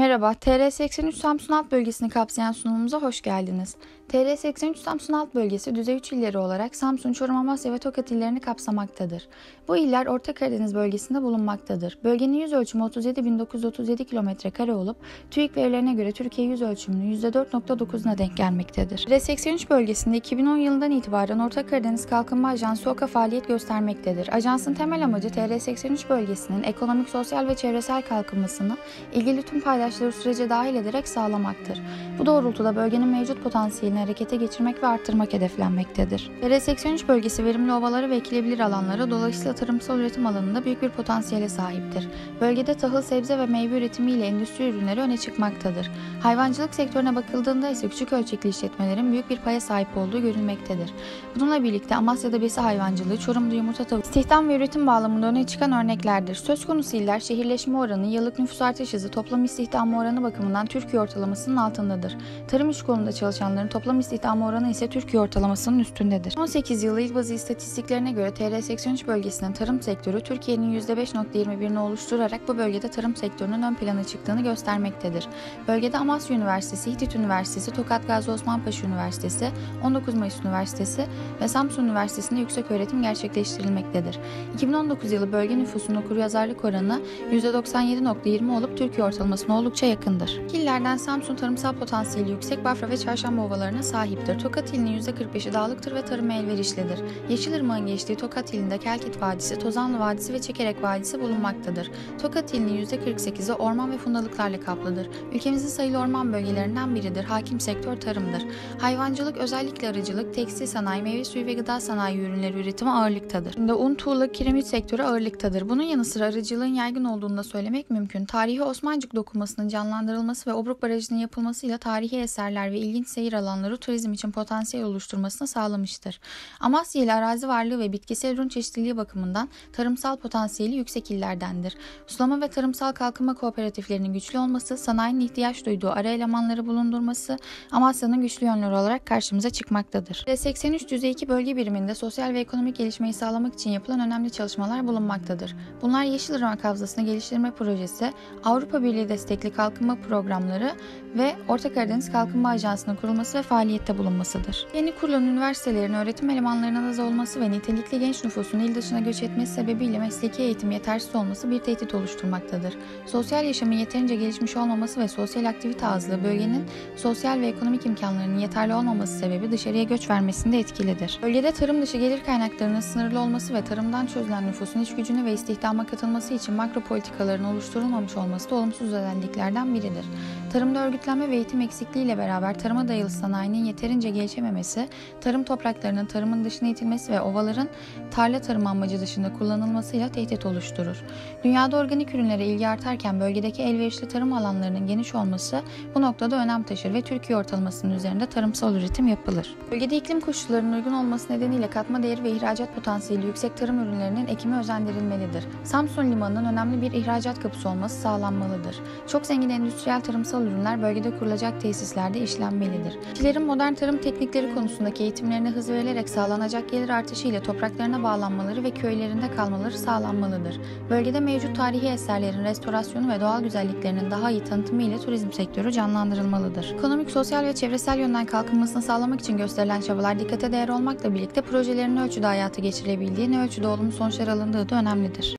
Merhaba, TR83 Samsun Alt Bölgesi'ni kapsayan sunumumuza hoş geldiniz. TR83 Samsun Alt Bölgesi düzey 3 illeri olarak Samsun, Çorum, Amasya ve Tokat illerini kapsamaktadır. Bu iller Orta Karadeniz bölgesinde bulunmaktadır. Bölgenin yüz ölçümü 37.937 km kare olup TÜİK verilerine göre Türkiye yüz ölçümünün %4.9'una denk gelmektedir. TR83 bölgesinde 2010 yılından itibaren Orta Karadeniz Kalkınma Ajansı OKA faaliyet göstermektedir. Ajansın temel amacı TR83 bölgesinin ekonomik, sosyal ve çevresel kalkınmasını ilgili tüm paydaşları sürece dahil ederek sağlamaktır. Bu doğrultuda bölgenin mevcut potansiyelini harekete geçirmek ve arttırmak hedeflenmektedir. TR83 bölgesi verimli ovaları ve ekilebilir alanları dolayısıyla tarımsal üretim alanında büyük bir potansiyele sahiptir. Bölgede tahıl, sebze ve meyve üretimi ile endüstri ürünleri öne çıkmaktadır. Hayvancılık sektörüne bakıldığında ise küçük ölçekli işletmelerin büyük bir paya sahip olduğu görülmektedir. Bununla birlikte Amasya'da besi hayvancılığı, Çorum'da yumurta tavuk, istihdam ve üretim bağlamında öne çıkan örneklerdir. Söz konusu iller şehirleşme oranı, yıllık nüfus artış hızı, toplam istihdam oranı bakımından Türkiye ortalamasının altındadır. Tarım iş kolunda çalışanların toplam istihdam oranı ise Türkiye ortalamasının üstündedir. 18 yılı il bazı istatistiklerine göre TR83 bölgesinin tarım sektörü Türkiye'nin %5.21'ini oluşturarak bu bölgede tarım sektörünün ön plana çıktığını göstermektedir. Bölgede Amasya Üniversitesi, Hitit Üniversitesi, Tokat Gazi Osman Üniversitesi, 19 Mayıs Üniversitesi ve Samsun Üniversitesi'nde yüksek öğretim gerçekleştirilmektedir. 2019 yılı bölge nüfusunun okuryazarlık oranı %97.20 olup Türkiye ortalamasına oldukça yakındır. İllerden Samsun tarımsal potansiyeli yüksek Bafra ve Çarşamba ovalarına sahiptir. Tokat ilinin %45'i dağlıktır ve tarıma elverişlidir. Yeşilırmak'ın geçtiği Tokat ilinde Kelkit Vadisi, Tozanlı Vadisi ve Çekerek Vadisi bulunmaktadır. Tokat ilinin %48'i orman ve fundalıklarla kaplıdır. Ülkemizin sayılı orman bölgelerinden biridir. Hakim sektör tarımdır. Hayvancılık özellikle arıcılık, tekstil sanayi, meyve suyu ve gıda sanayi ürünleri üretimi ağırlıktadır. Şimdi un, tuğla, kiremit sektörü ağırlıktadır. Bunun yanı sıra arıcılığın yaygın olduğunu da söylemek mümkün. Tarihi Osmancık dokumasının canlandırılması ve Obruk Barajı'nın yapılmasıyla tarihi eserler ve ilginç seyir alanları turizm için potansiyel oluşturmasını sağlamıştır. Amasya ile arazi varlığı ve bitkisel ürün çeşitliliği bakımından tarımsal potansiyeli yüksek illerdendir. Sulama ve tarımsal kalkınma kooperatiflerinin güçlü olması, sanayinin ihtiyaç duyduğu ara elemanları bulundurması Amasya'nın güçlü yönleri olarak karşımıza çıkmaktadır. 83 düzey 2 bölge biriminde sosyal ve ekonomik gelişmeyi sağlamak için yapılan önemli çalışmalar bulunmaktadır. Bunlar Yeşilırmak Havzası'nı geliştirme projesi, Avrupa Birliği destekli kalkınma programları ve Orta Karadeniz Kalkınma Ajansı'nın kurulması ve faaliyette bulunmasıdır. Yeni kurulan üniversitelerin öğretim elemanlarının az olması ve nitelikli genç nüfusun il dışına göç etmesi sebebiyle mesleki eğitim yetersiz olması bir tehdit oluşturmaktadır. Sosyal yaşamın yeterince gelişmiş olmaması ve sosyal aktivite azlığı bölgenin sosyal ve ekonomik imkanlarının yeterli olmaması sebebi dışarıya göç vermesinde etkilidir. Bölgede tarım dışı gelir kaynaklarının sınırlı olması ve tarımdan çözülen nüfusun iş gücüne ve istihdama katılması için makro politikaların oluşturulmamış olması da olumsuz özelliklerden biridir. Tarımda örgütlenme ve eğitim eksikliğiyle beraber tarıma dayalı sanayinin yeterince gelişememesi, tarım topraklarının tarımın dışına itilmesi ve ovaların tarla tarımı amacı dışında kullanılmasıyla tehdit oluşturur. Dünyada organik ürünlere ilgi artarken bölgedeki elverişli tarım alanlarının geniş olması bu noktada önem taşır ve Türkiye ortalamasının üzerinde tarımsal üretim yapılır. Bölgede iklim koşullarının uygun olması nedeniyle katma değeri ve ihracat potansiyeli yüksek tarım ürünlerinin ekimi özendirilmelidir. Samsun Limanı'nın önemli bir ihracat kapısı olması sağlanmalıdır. Çok zengin endüstriyel tarımsal ürünler bölgede kurulacak tesislerde işlenmelidir. Kişilerin modern tarım teknikleri konusundaki eğitimlerine hız verilerek sağlanacak gelir artışı ile topraklarına bağlanmaları ve köylerinde kalmaları sağlanmalıdır. Bölgede mevcut tarihi eserlerin restorasyonu ve doğal güzelliklerinin daha iyi tanıtımı ile turizm sektörü canlandırılmalıdır. Ekonomik, sosyal ve çevresel yönden kalkınmasını sağlamak için gösterilen çabalar dikkate değer olmakla birlikte projelerin ne ölçüde hayata geçirilebildiği, ne ölçüde olumlu sonuçlar alındığı da önemlidir.